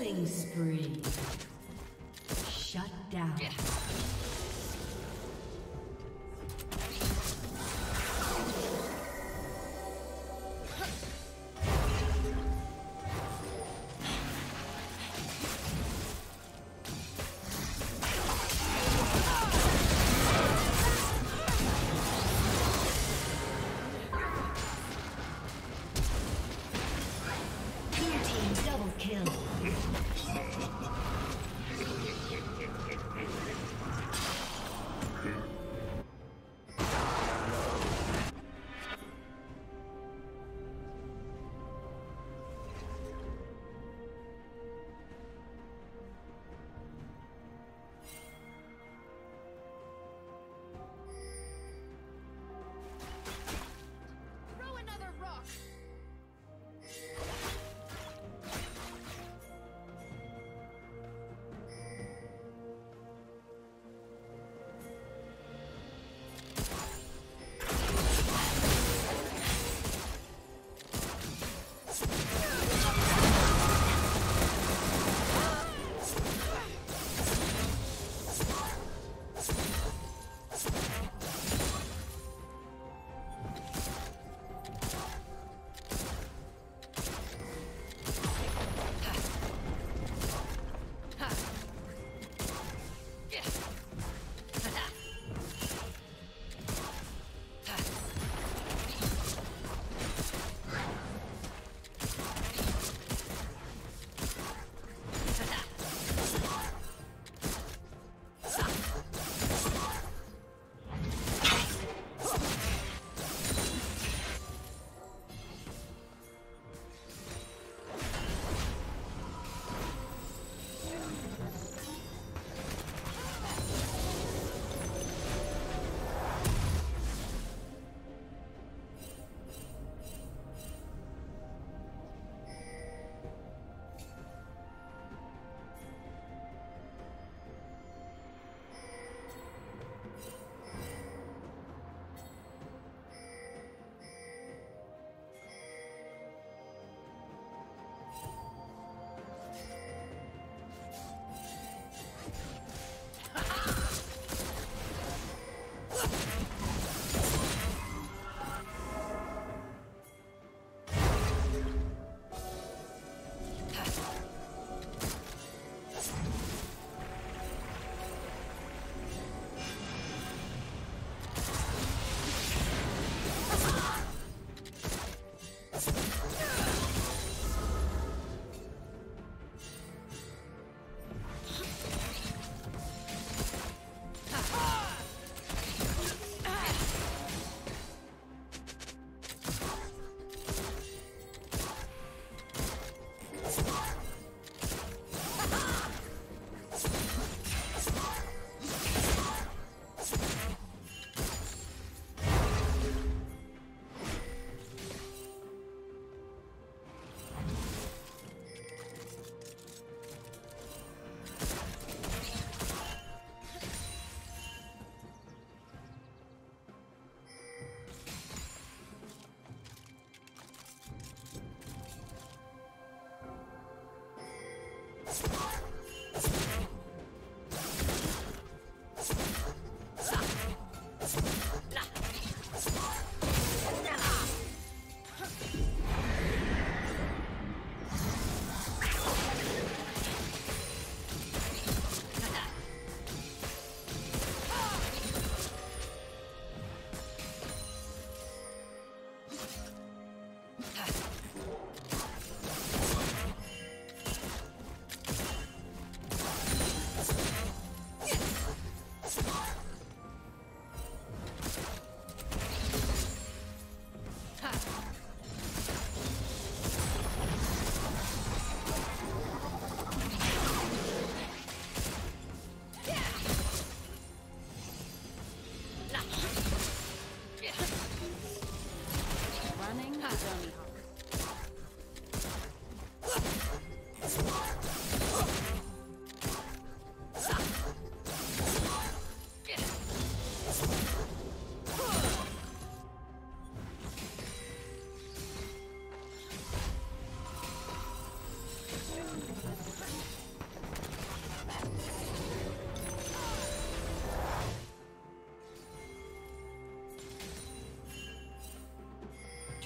Killing spree. Shut down.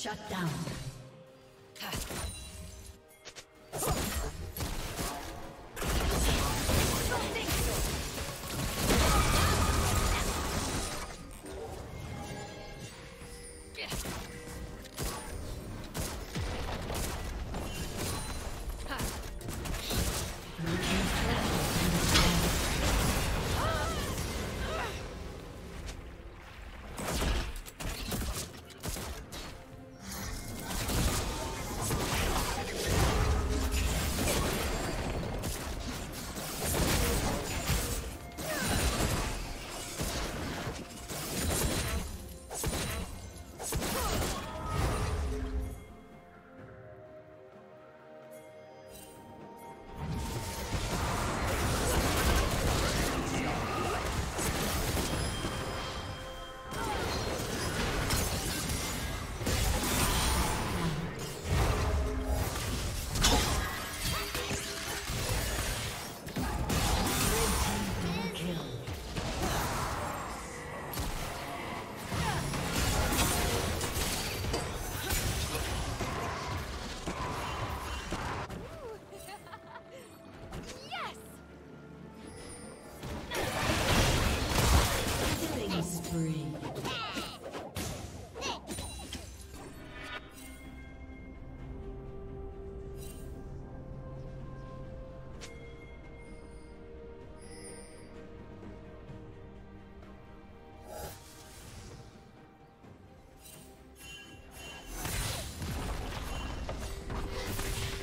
Shut down.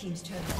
Team's turret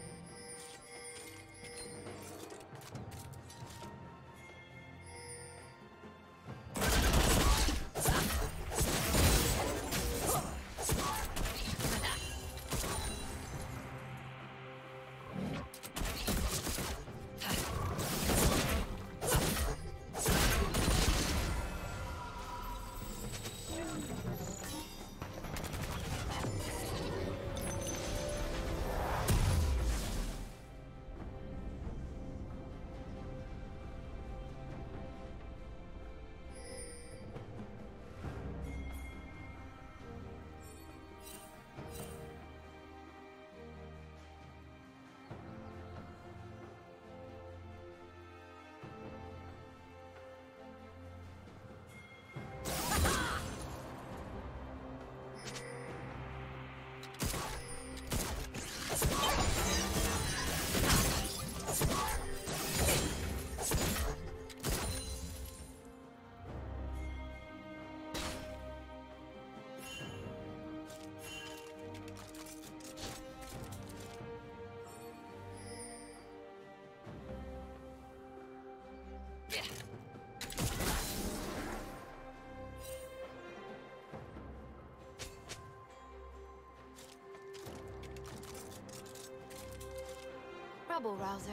Trouble Rouser.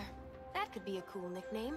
That could be a cool nickname.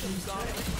Team's turret